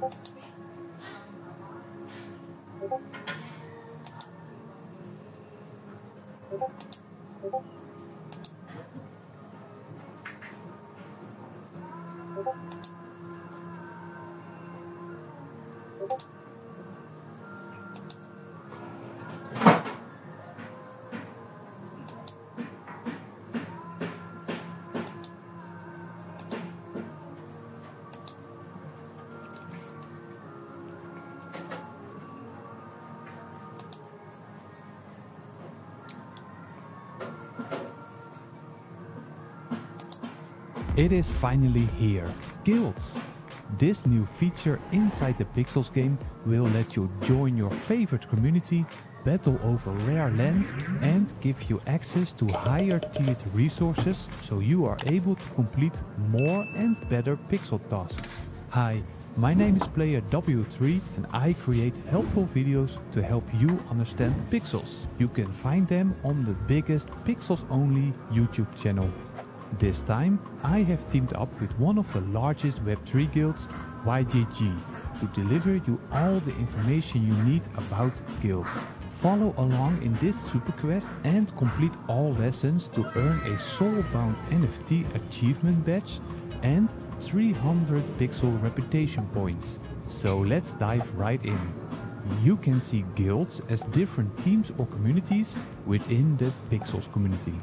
Thank you. It is finally here, Guilds. This new feature inside the Pixels game will let you join your favorite community, battle over rare lands and give you access to higher tiered resources so you are able to complete more and better pixel tasks. Hi, my name is Player W3 and I create helpful videos to help you understand pixels. You can find them on the biggest pixels only YouTube channel. This time I have teamed up with one of the largest Web3 guilds, YGG, to deliver you all the information you need about guilds. Follow along in this super quest and complete all lessons to earn a soulbound NFT achievement badge and 300 pixel reputation points. So let's dive right in. You can see guilds as different teams or communities within the Pixels community.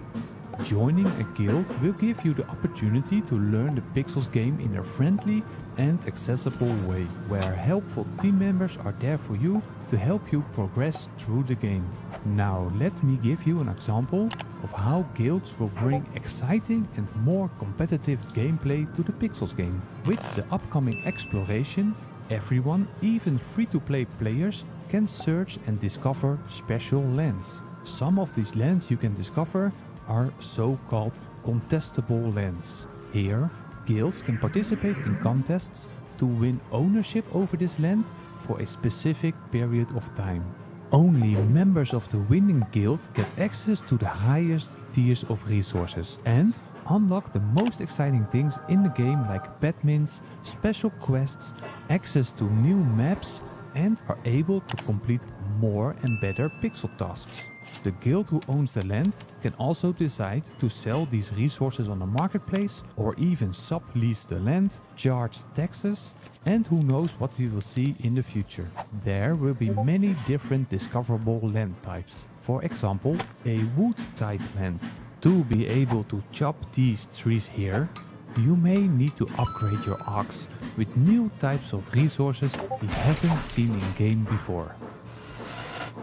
Joining a guild will give you the opportunity to learn the Pixels game in a friendly and accessible way, where helpful team members are there for you to help you progress through the game. Now let me give you an example of how guilds will bring exciting and more competitive gameplay to the Pixels game. With the upcoming exploration, everyone, even free-to-play players, can search and discover special lands. Some of these lands you can discover are so-called contestable lands. Here, guilds can participate in contests to win ownership over this land for a specific period of time. Only members of the winning guild get access to the highest tiers of resources and unlock the most exciting things in the game like badmints, special quests, access to new maps and are able to complete more and better pixel tasks. The guild who owns the land can also decide to sell these resources on the marketplace or even sublease the land, charge taxes and who knows what we will see in the future. There will be many different discoverable land types. For example, a wood type land. To be able to chop these trees here, you may need to upgrade your axe with new types of resources we haven't seen in game before.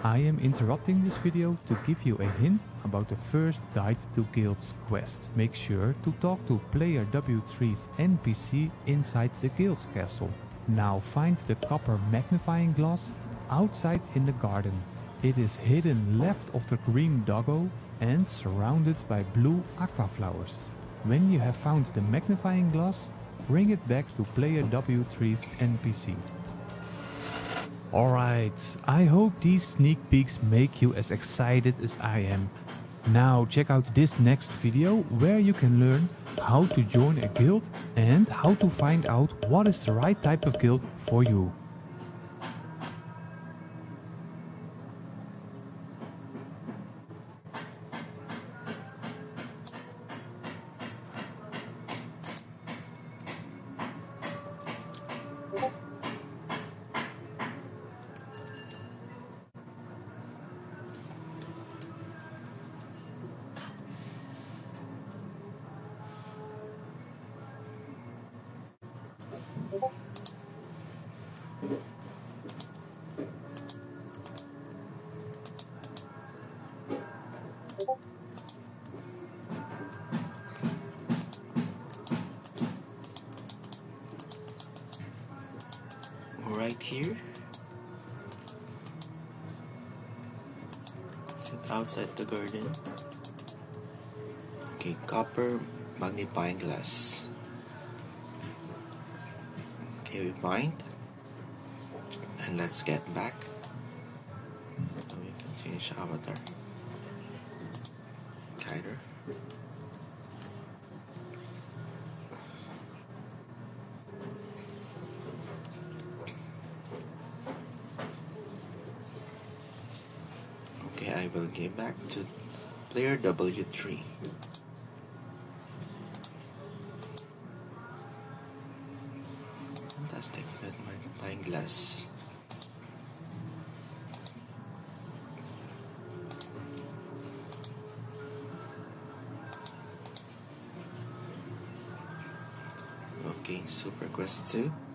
I am interrupting this video to give you a hint about the first Guide to Guilds quest. Make sure to talk to player W3's NPC inside the Guilds castle. Now find the copper magnifying glass outside in the garden. It is hidden left of the green doggo and surrounded by blue aqua flowers. When you have found the magnifying glass, bring it back to player W3's NPC. Alright, I hope these sneak peeks make you as excited as I am. Now check out this next video where you can learn how to join a guild and how to find out what is the right type of guild for you. magnifying glass. Okay, we find and let's get back. Oh, so we can finish avatar. Kinder. Okay, I will get back to player W3. Glass. Okay, Super Quest 2.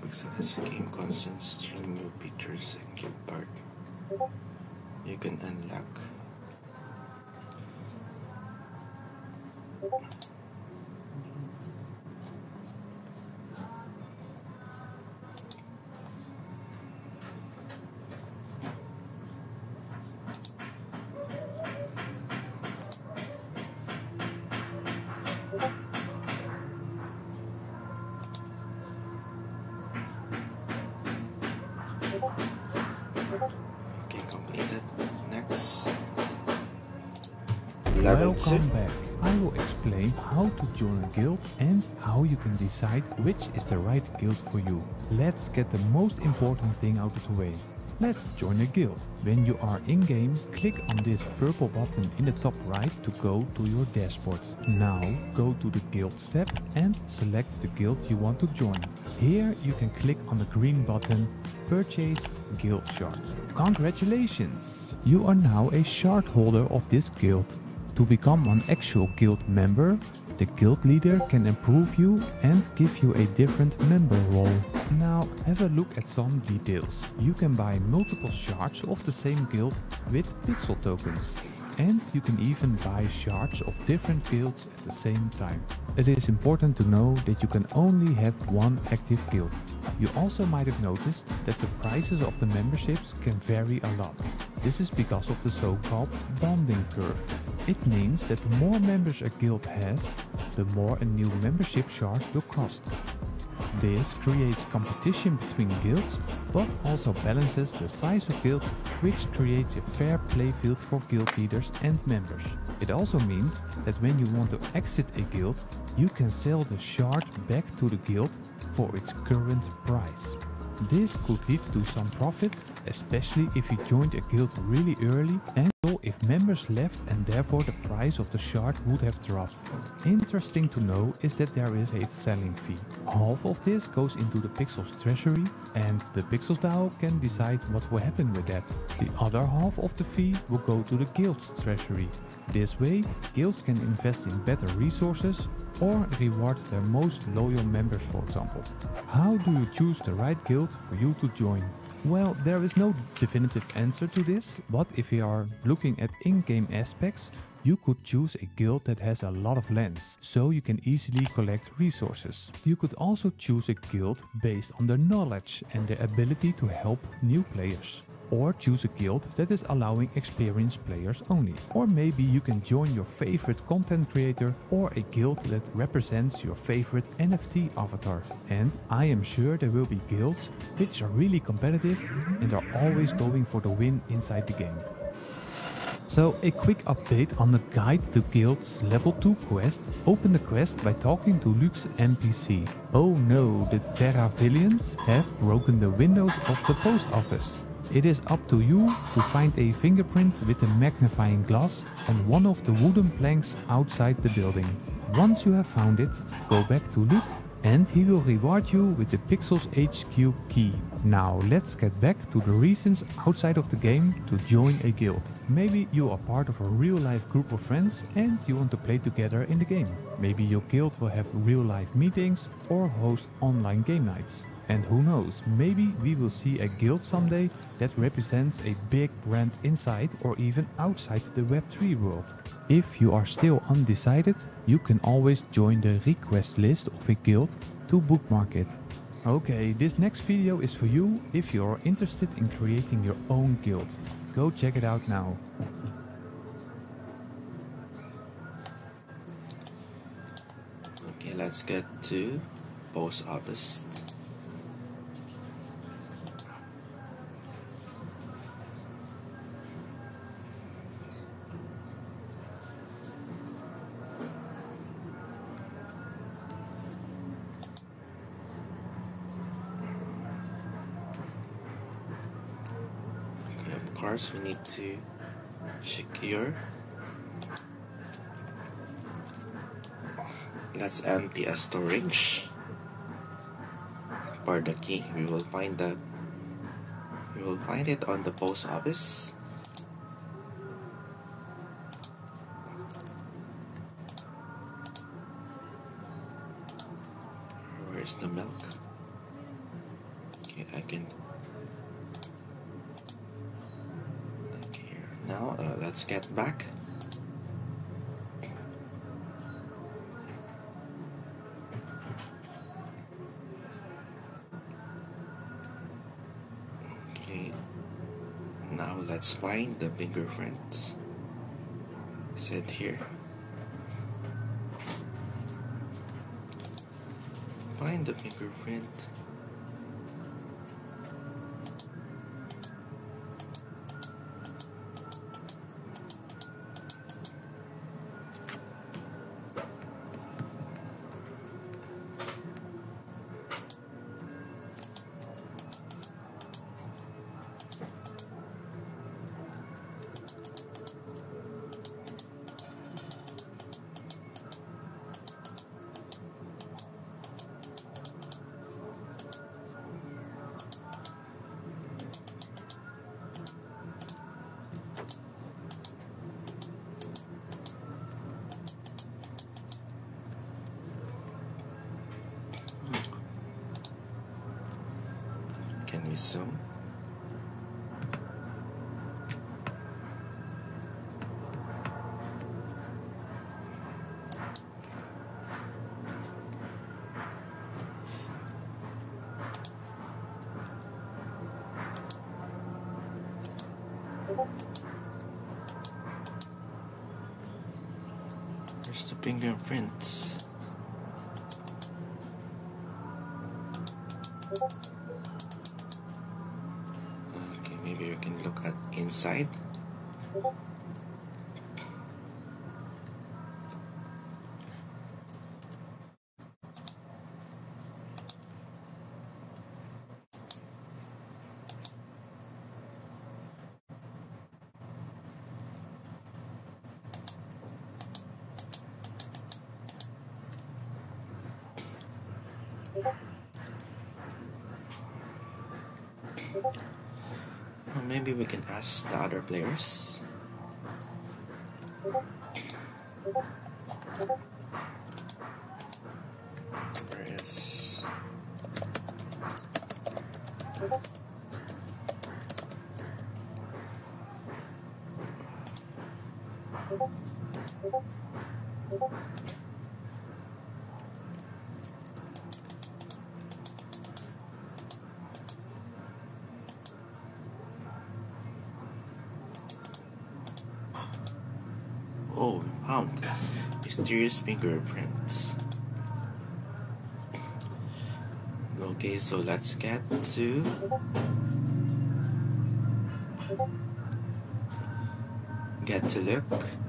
Because as a game constant stream new pictures and guild part. You can unlock join a guild and how you can decide which is the right guild for you. Let's get the most important thing out of the way. Let's join a guild. When you are in-game, click on this purple button in the top right to go to your dashboard. Now go to the guild tab and select the guild you want to join. Here you can click on the green button Purchase Guild Shard. Congratulations! You are now a shard holder of this guild. To become an actual guild member, the guild leader can improve you and give you a different member role. Now have a look at some details. You can buy multiple shards of the same guild with pixel tokens. And you can even buy shards of different guilds at the same time. It is important to know that you can only have one active guild. You also might have noticed that the prices of the memberships can vary a lot. This is because of the so-called bonding curve. It means that the more members a guild has, the more a new membership shard will cost. This creates competition between guilds, but also balances the size of guilds, which creates a fair play field for guild leaders and members. It also means that when you want to exit a guild, you can sell the shard back to the guild for its current price. This could lead to some profit, especially if you joined a guild really early and if members left and therefore the price of the shard would have dropped. Interesting to know is that there is a selling fee. Half of this goes into the Pixels treasury and the Pixels DAO can decide what will happen with that. The other half of the fee will go to the guild's treasury. This way, guilds can invest in better resources or reward their most loyal members for example. How do you choose the right guild for you to join? Well, there is no definitive answer to this, but if you are looking at in-game aspects, you could choose a guild that has a lot of lands, so you can easily collect resources. You could also choose a guild based on their knowledge and their ability to help new players. Or choose a guild that is allowing experienced players only. Or maybe you can join your favorite content creator or a guild that represents your favorite NFT avatar. And I am sure there will be guilds which are really competitive and are always going for the win inside the game. So a quick update on the guide to guilds level 2 quest. Open the quest by talking to Luke's NPC. Oh no, the Terravillians have broken the windows of the post office. It is up to you to find a fingerprint with a magnifying glass on one of the wooden planks outside the building. Once you have found it, go back to Luke and he will reward you with the Pixels HQ key. Now let's get back to the reasons outside of the game to join a guild. Maybe you are part of a real life group of friends and you want to play together in the game. Maybe your guild will have real life meetings or host online game nights. And who knows, maybe we will see a guild someday that represents a big brand inside or even outside the Web3 world. If you are still undecided, you can always join the request list of a guild to bookmark it. Okay, this next video is for you if you are interested in creating your own guild. Go check it out now. Okay, let's get to post office. We need to secure. Let's empty a storage. For the key we will find that. We will find it on the post office back. Okay. Now let's find the fingerprint set here. Find the fingerprint Can we zoom? There's the fingerprints. Okay, maybe we can look at inside. Maybe we can ask the other players. Oh, found mysterious fingerprints. Okay, so let's get to get to look.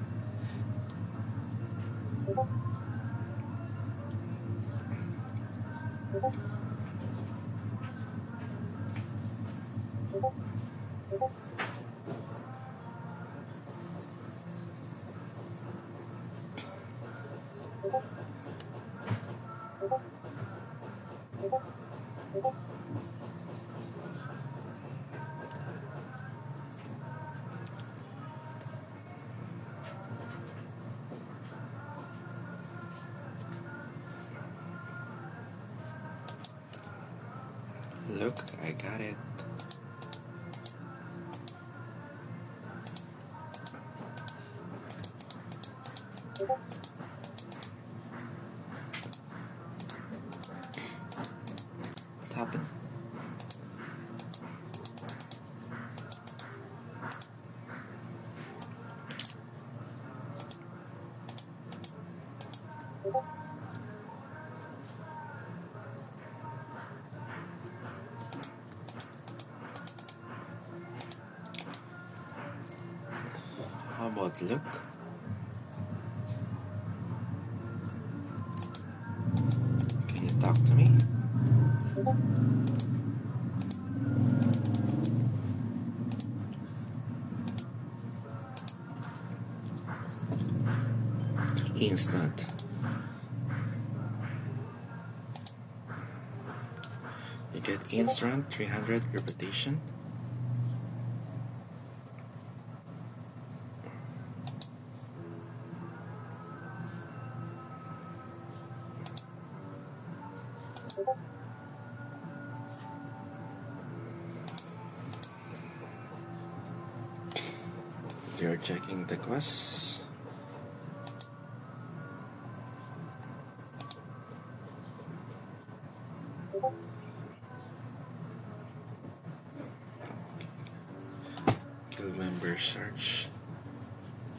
How about look? Can you talk to me? Instant. You get instant 300 reputation. Guild member search.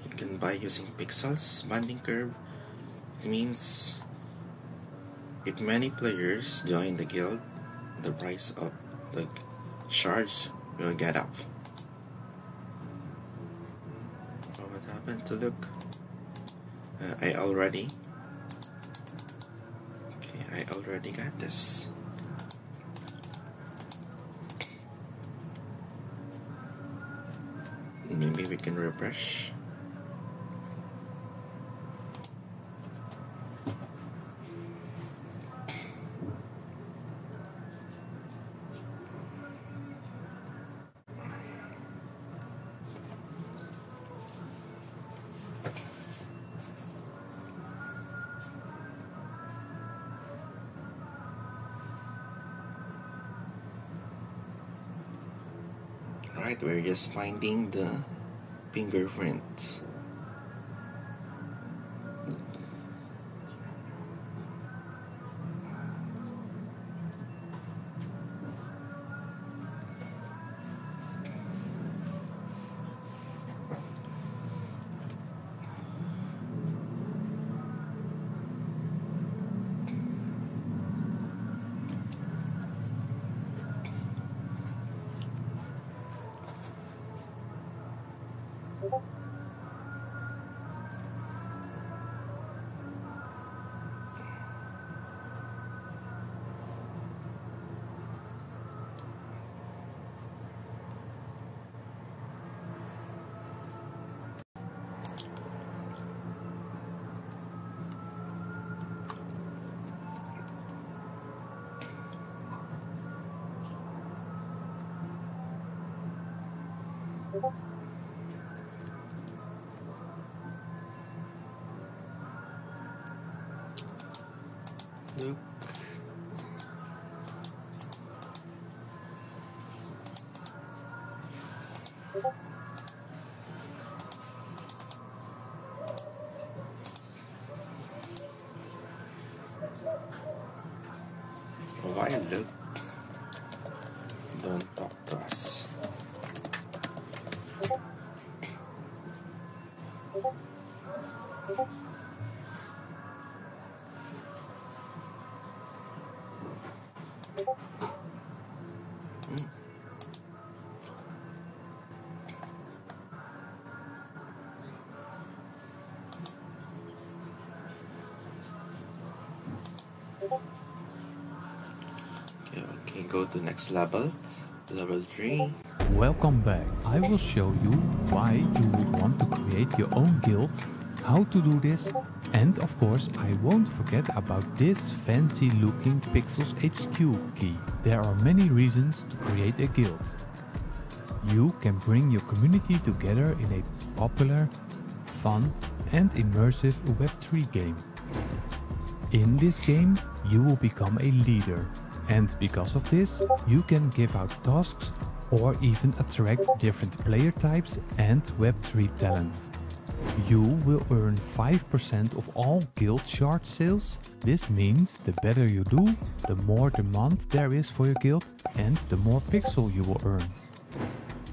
You can buy using pixels. Bonding curve. It means if many players join the guild, the price of the shards will get up. To look? Uh, I already. Okay, I already got this. Maybe we can refresh. We're just finding the fingerprint. Go to next level. Level 3. Welcome back. I will show you why you would want to create your own guild, how to do this, and of course I won't forget about this fancy looking Pixels HQ key. There are many reasons to create a guild. You can bring your community together in a popular, fun and immersive Web3 game. In this game, you will become a leader, and because of this, you can give out tasks or even attract different player types and Web3 talent. You will earn 5% of all guild shard sales. This means the better you do, the more demand there is for your guild and the more pixel you will earn.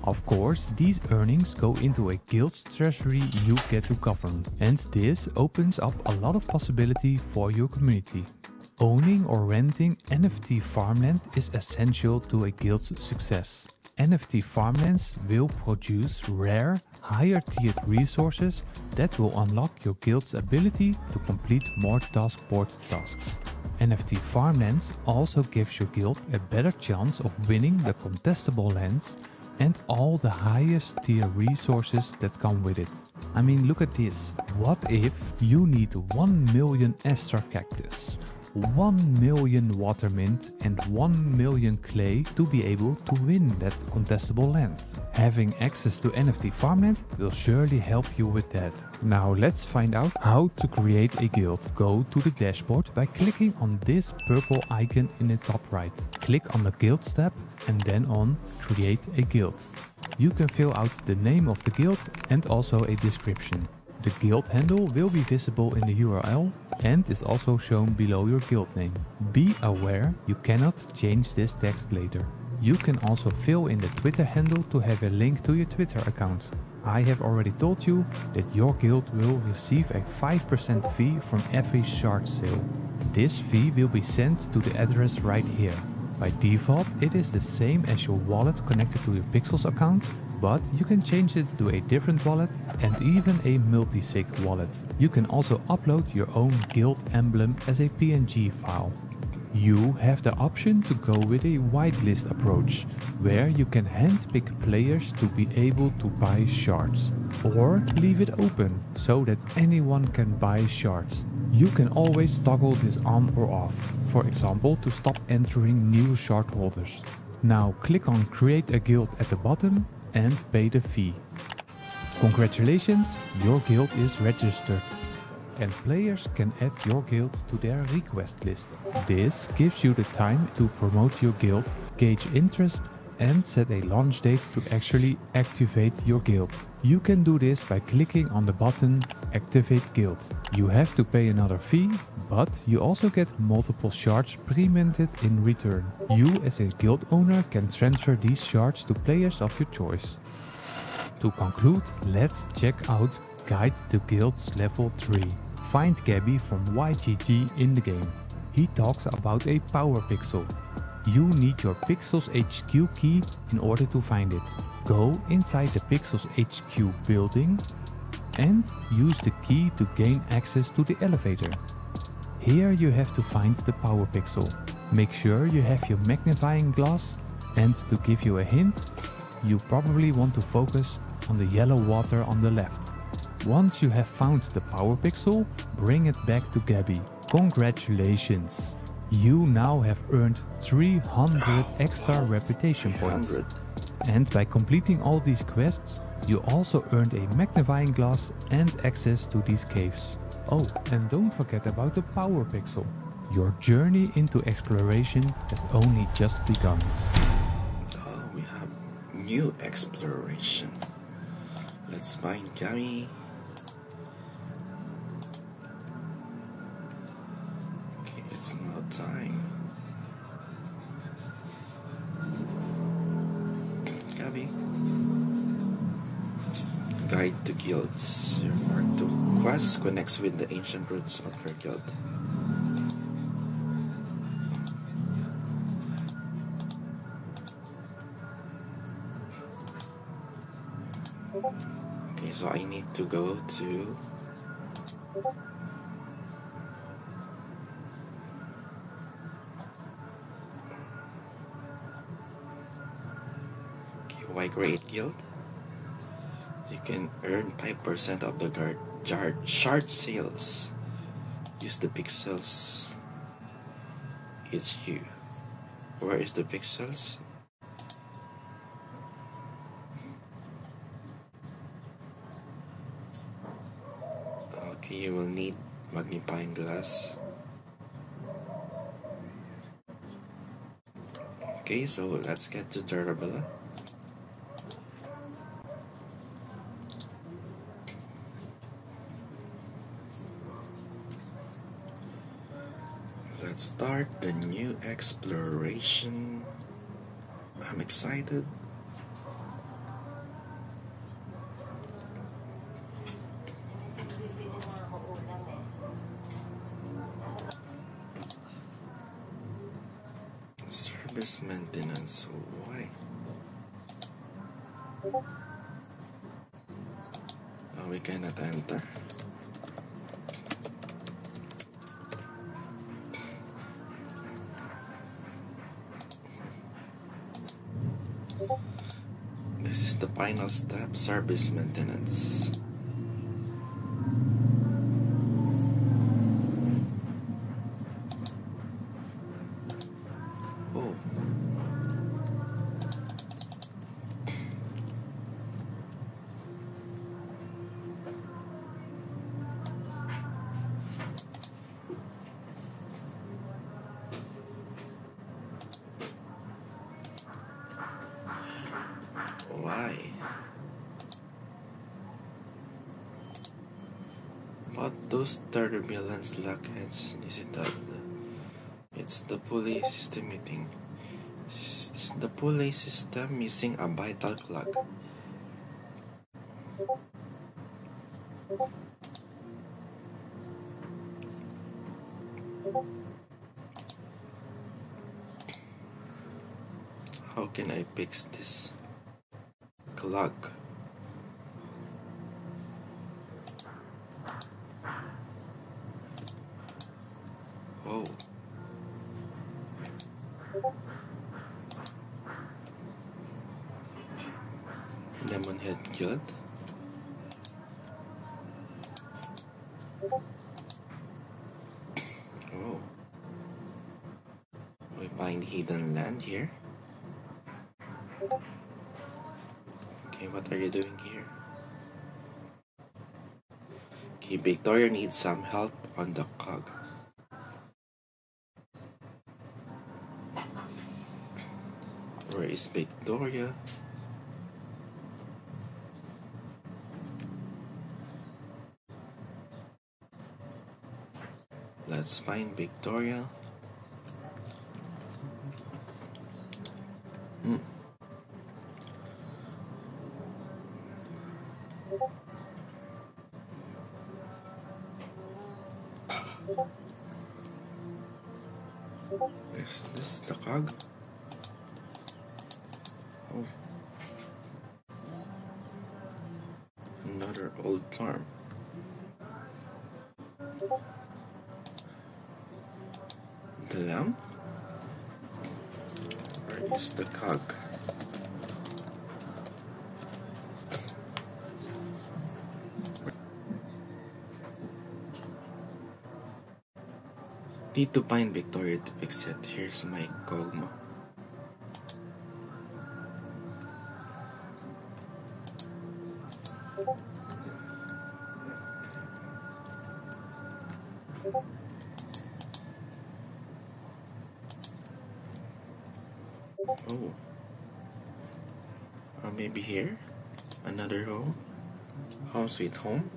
Of course, these earnings go into a guild treasury you get to govern, and this opens up a lot of possibility for your community. Owning or renting NFT farmland is essential to a guild's success. NFT farmlands will produce rare, higher tiered resources that will unlock your guild's ability to complete more task board tasks. NFT farmlands also gives your guild a better chance of winning the contestable lands and all the highest tier resources that come with it. I mean, look at this. What if you need 1 million Astar cactus, 1 million water mint and 1 million clay to be able to win that contestable land? Having access to NFT farmland will surely help you with that. Now let's find out how to create a guild. Go to the dashboard by clicking on this purple icon in the top right. Click on the guilds tab and then on create a guild. You can fill out the name of the guild and also a description. The guild handle will be visible in the URL and is also shown below your guild name. Be aware you cannot change this text later. You can also fill in the Twitter handle to have a link to your Twitter account. I have already told you that your guild will receive a 5% fee from every shard sale. This fee will be sent to the address right here. By default, it is the same as your wallet connected to your Pixels account, but you can change it to a different wallet and even a multi-sig wallet. You can also upload your own guild emblem as a PNG file. You have the option to go with a whitelist approach, where you can handpick players to be able to buy shards, or leave it open so that anyone can buy shards. You can always toggle this on or off, for example to stop entering new shard holders. Now click on create a guild at the bottom and pay the fee. Congratulations, your guild is registered and players can add your guild to their request list. This gives you the time to promote your guild, gauge interest and set a launch date to actually activate your guild. You can do this by clicking on the button Activate Guild. You have to pay another fee, but you also get multiple shards pre-minted in return. You as a guild owner can transfer these shards to players of your choice. To conclude, let's check out Guide to Guilds level 3. Find Gabby from YGG in the game. He talks about a power pixel. You need your Pixels HQ key in order to find it. Go inside the Pixels HQ building and use the key to gain access to the elevator. Here you have to find the power pixel. Make sure you have your magnifying glass and to give you a hint, you probably want to focus on the yellow water on the left. Once you have found the power pixel, bring it back to Gabby. Congratulations! You now have earned 300 extra reputation points. 100. And by completing all these quests, you also earned a magnifying glass and access to these caves. Oh, and don't forget about the power pixel. Your journey into exploration has only just begun. Oh, we have new exploration. Let's find Gummy. Connects with the ancient roots of your guild. Okay, so I need to go to okay, why create guild? Earn 5% of the guard shard sales. Use the pixels. It's you. Where is the pixels? Okay, you will need magnifying glass. Okay, so let's get to Terra Villa. Start the new exploration. I'm excited. Service maintenance, why? Oh, we cannot enter. Final step, service maintenance. Lockheads, is it that? It's the pulley system meeting. Is the pulley system missing a vital clock? How can I fix this clock? Victoria needs some help on the cog. Where is Victoria? Let's find Victoria. The lamp? Where is the cog? Need to find Victoria to fix it. Here's my Kogma. Sweet home?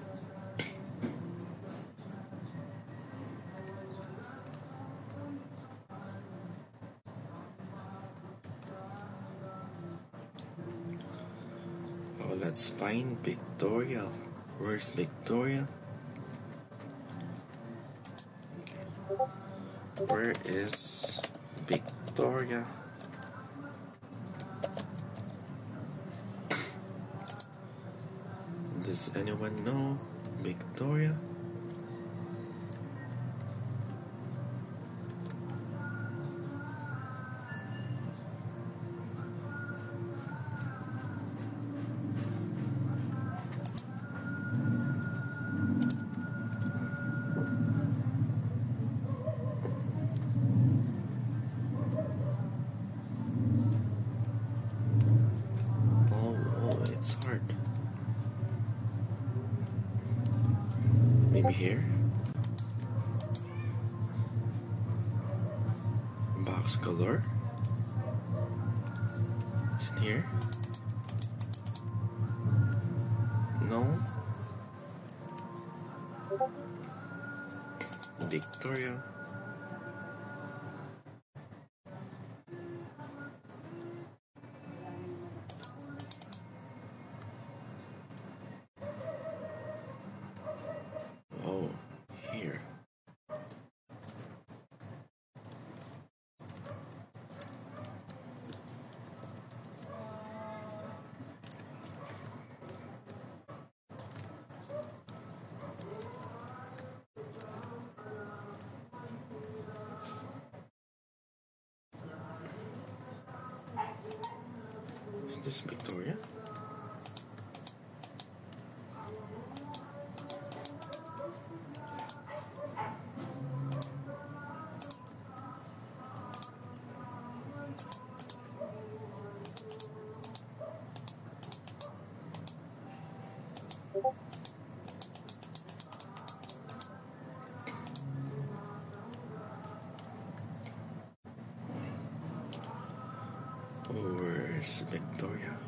oh, let's find Victoria. Where's Victoria? Where is here? Box color? This Victoria? Where's Victoria?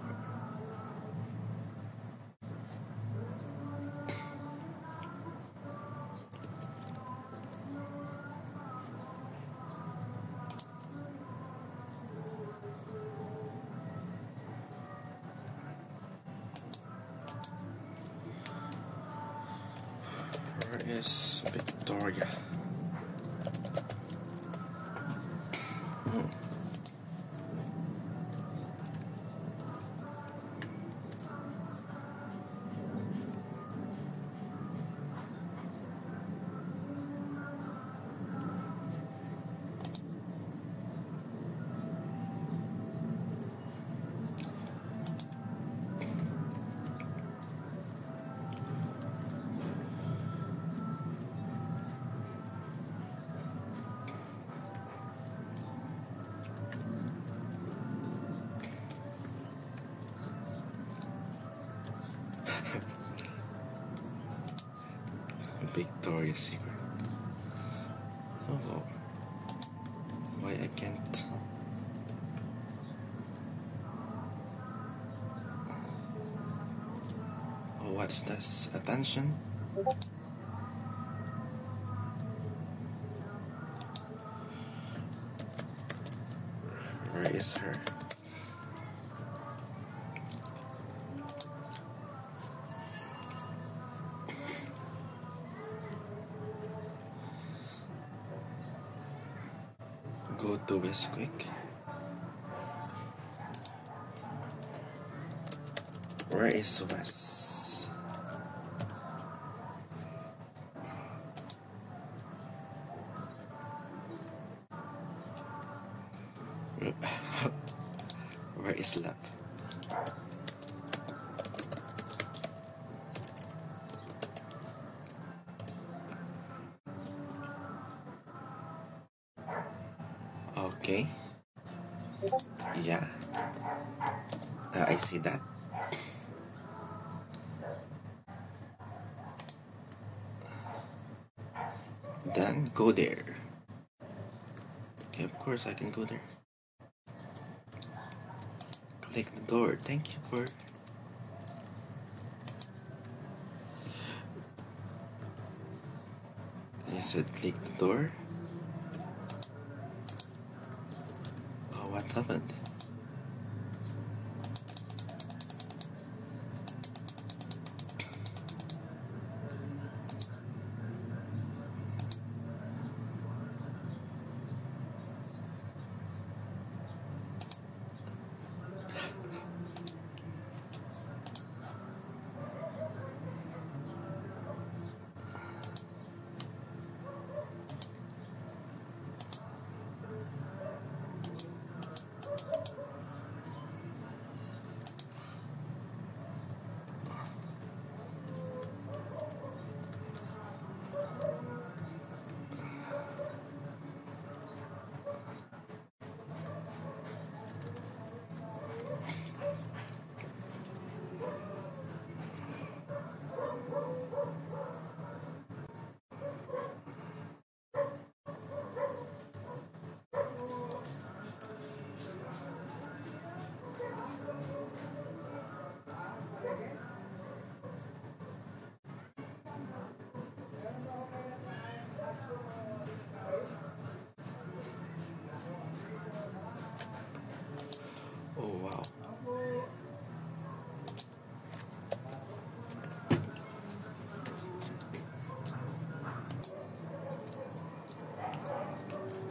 This? Attention. Is her? Go to Westquick. Where is West?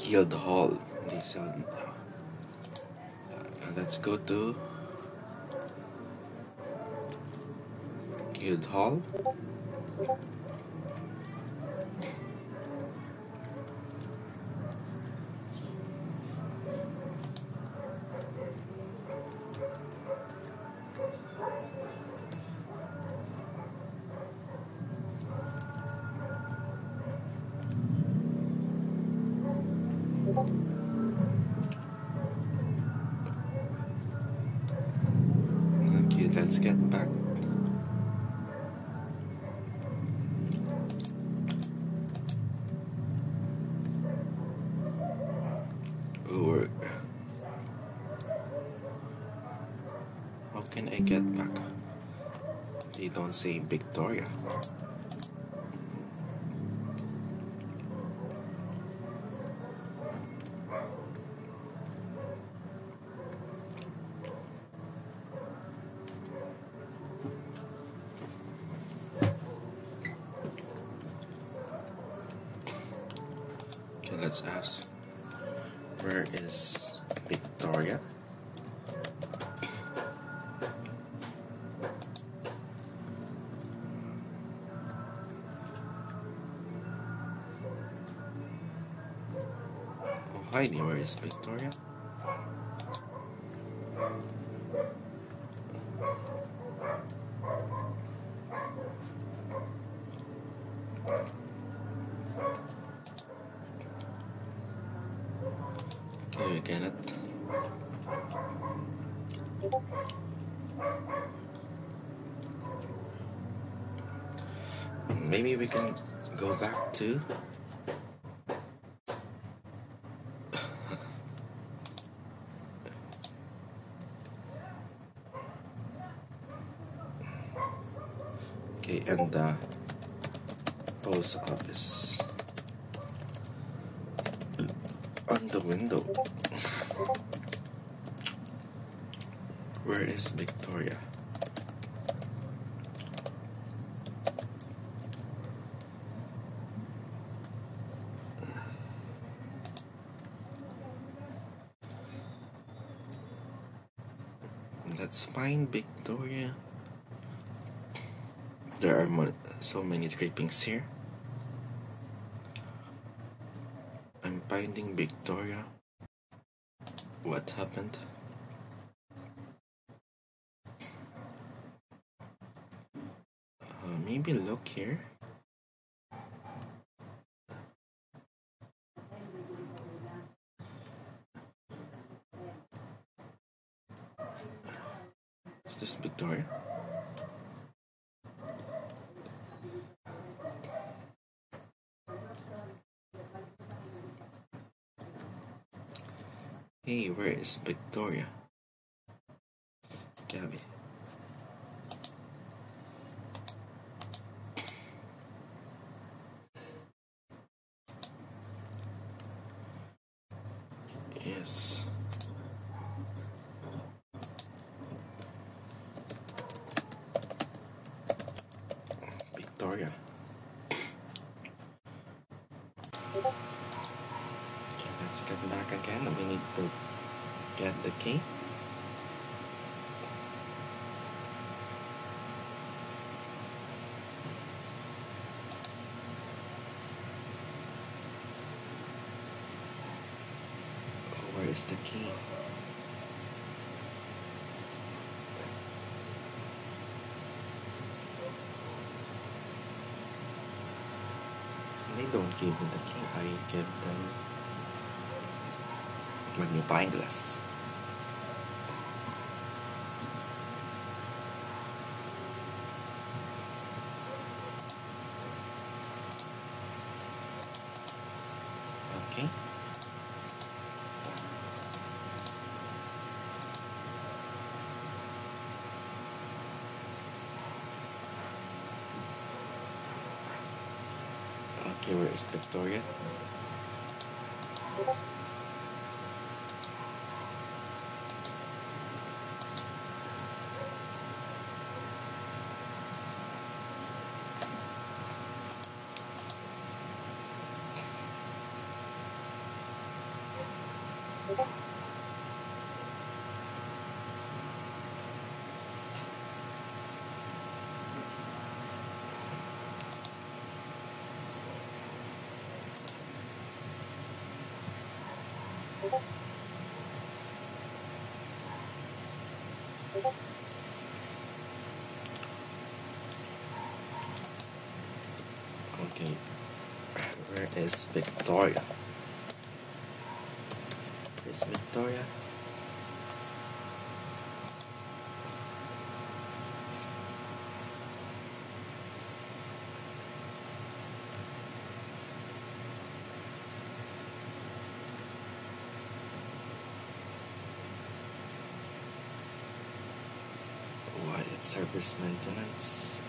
Guild Hall. Sell. Uh, let's go to Guild Hall. Let's get back. How can I get back? They don't say Victoria. Heidi, where is Victoria? Okay, we get it. Maybe we can go back to And the post office on the window. Where is Victoria? Let's find Victoria. There are so many scrapings here. I'm finding Victoria. What happened? Uh, maybe look here. es Victoria. Gabby. Yes. Victoria. Okay, let's get back again. We need to get the key. Where is the key? They don't give me the key. I give them magnifying glass. Okay. Okay, Okay, where is Victoria? Where's Victoria? Why it's service maintenance?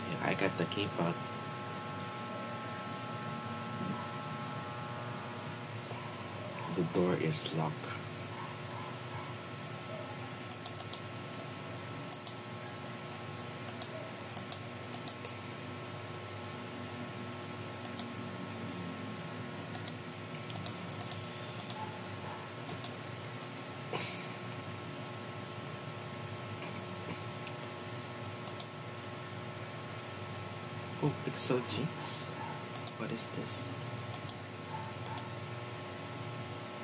Okay, I got the key but the door is locked. Oh, Pixel Jinx. What is this?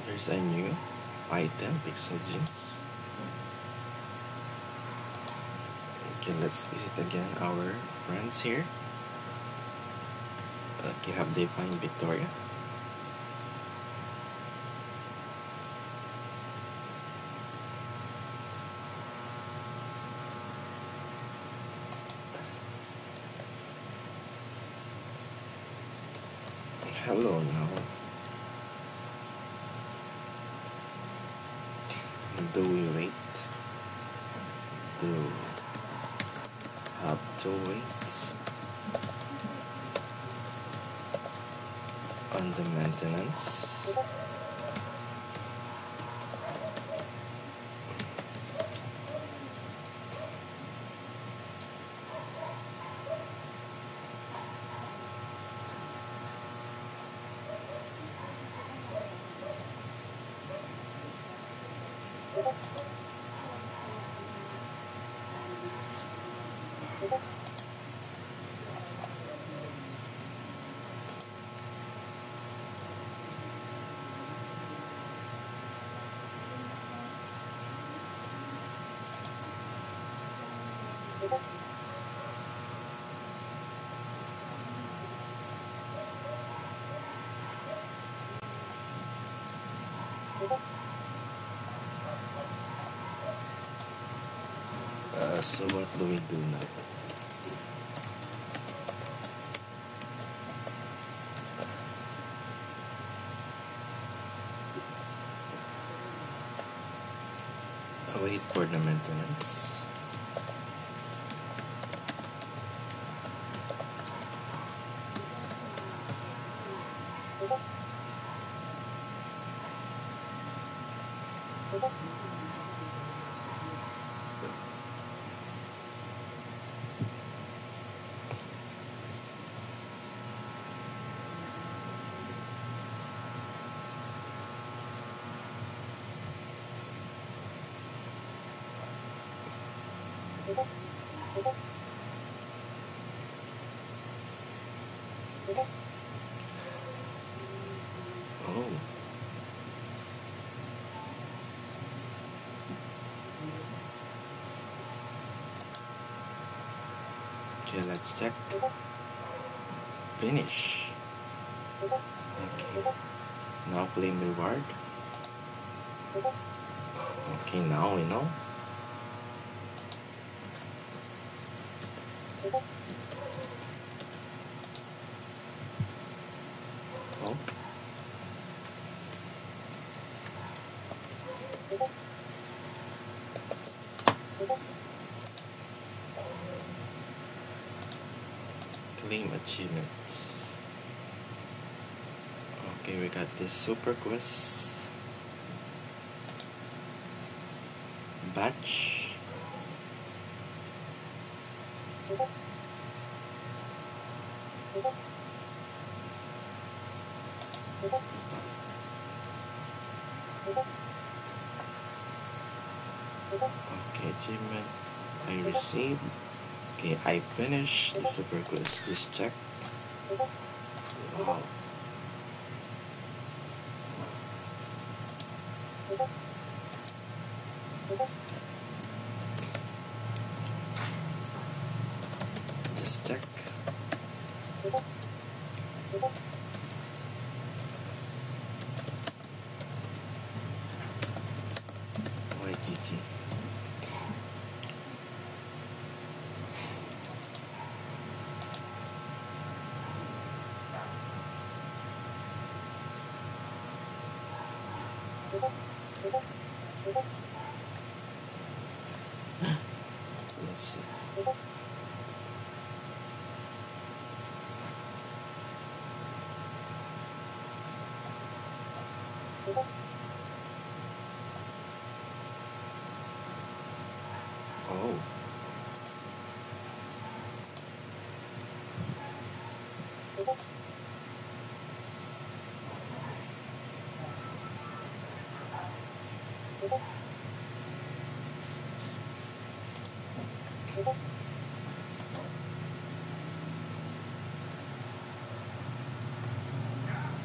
There's a new item, Pixel Jinx. Okay, let's visit again our friends here. Okay, have they find Victoria? Hello now. Do we wait? Do have to wait on the maintenance? So what do we do now? Wait for the maintenance. Oh. Okay, check. Finish. Okay. Now claim reward. Okay, now we know. Oh. Claim achievements. Okay, we got this super quest batch. Okay, achievement I received. Okay, I finished the super quest. Just check. Wow. 감사합니다.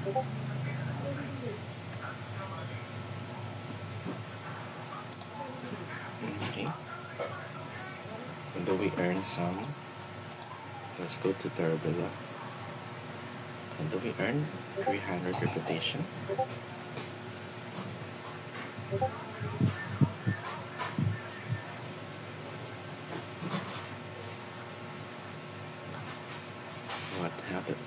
Okay. And do we earn some? Let's go to Terra Villa. And do we earn 300 reputation? What happened?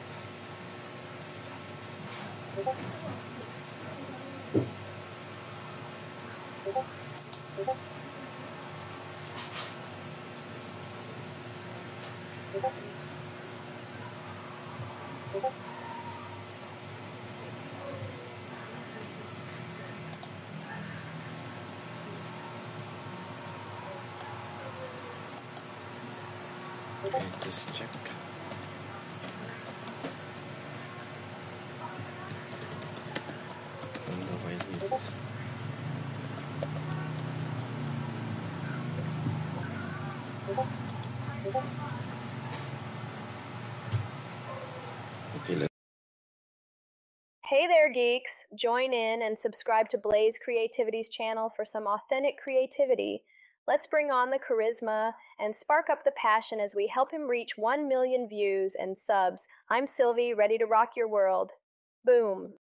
Okay, just check. From the white pages. Okay, let Hey there, geeks! Join in and subscribe to Blaize Creativity's channel for some authentic creativity. Let's bring on the charisma and spark up the passion as we help him reach 1 million views and subs. I'm Sylvie, ready to rock your world. Boom.